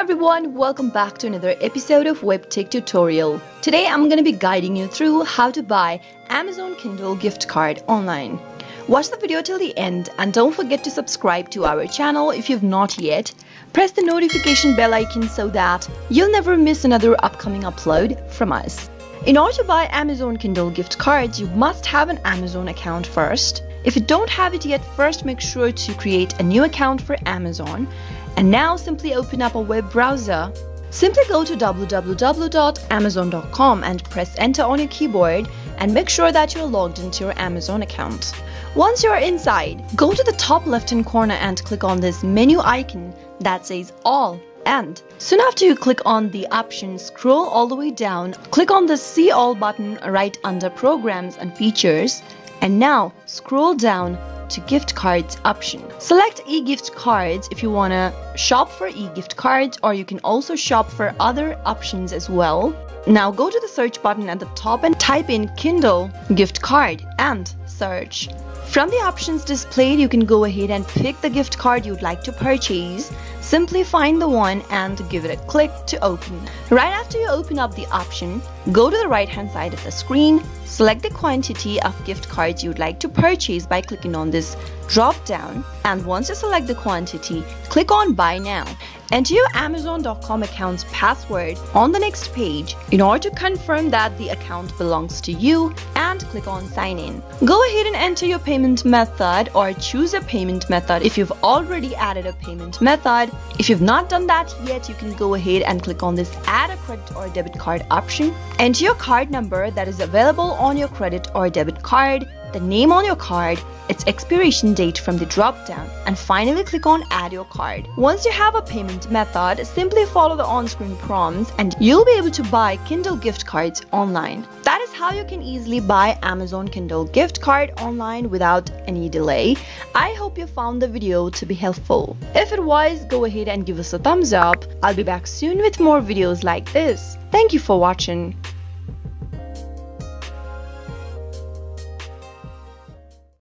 everyone, welcome back to another episode of WebTech Tutorial. Today I'm going to be guiding you through how to buy Amazon Kindle gift card online. Watch the video till the end and don't forget to subscribe to our channel if you've not yet. Press the notification bell icon so that you'll never miss another upcoming upload from us. In order to buy Amazon Kindle gift cards, you must have an Amazon account first. If you don't have it yet, first make sure to create a new account for Amazon. And now simply open up a web browser. Simply go to www.amazon.com and press enter on your keyboard and make sure that you're logged into your Amazon account. Once you're inside, go to the top left hand corner and click on this menu icon that says all and soon after you click on the option scroll all the way down click on the see all button right under programs and features and now scroll down to gift cards option. Select e-gift cards if you want to shop for e-gift cards or you can also shop for other options as well. Now go to the search button at the top and type in Kindle gift card and search. From the options displayed, you can go ahead and pick the gift card you'd like to purchase. Simply find the one and give it a click to open. Right after you open up the option, go to the right hand side of the screen, select the quantity of gift cards you'd like to purchase by clicking on this drop down and once you select the quantity, click on buy now. Enter your Amazon.com account's password on the next page in order to confirm that the account belongs to you and click on sign in. Go ahead and enter your payment method or choose a payment method if you've already added a payment method. If you've not done that yet, you can go ahead and click on this add a credit or debit card option. Enter your card number that is available on your credit or debit card the name on your card, its expiration date from the drop down, and finally click on add your card. Once you have a payment method, simply follow the on-screen prompts and you'll be able to buy Kindle gift cards online. That how you can easily buy Amazon Kindle gift card online without any delay. I hope you found the video to be helpful. If it was, go ahead and give us a thumbs up. I'll be back soon with more videos like this. Thank you for watching.